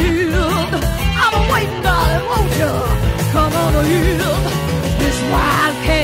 yield. I'm waiting, darling, won't you? Come on, yield. This wild cat.